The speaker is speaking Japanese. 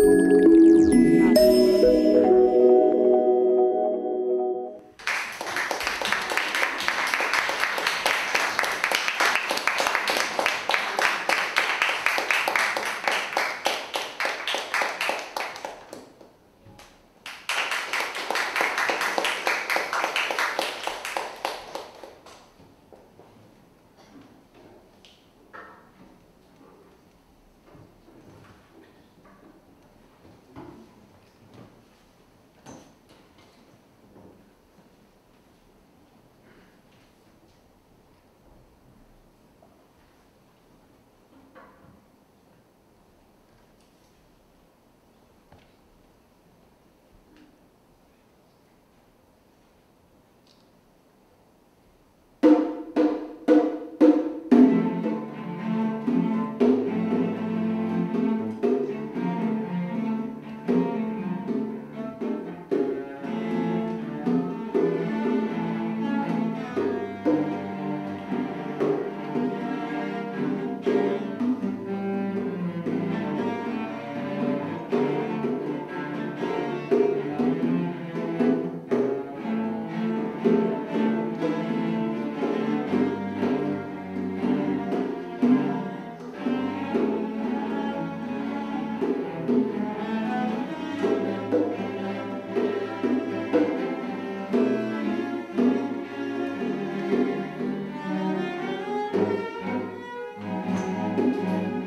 はい Amen.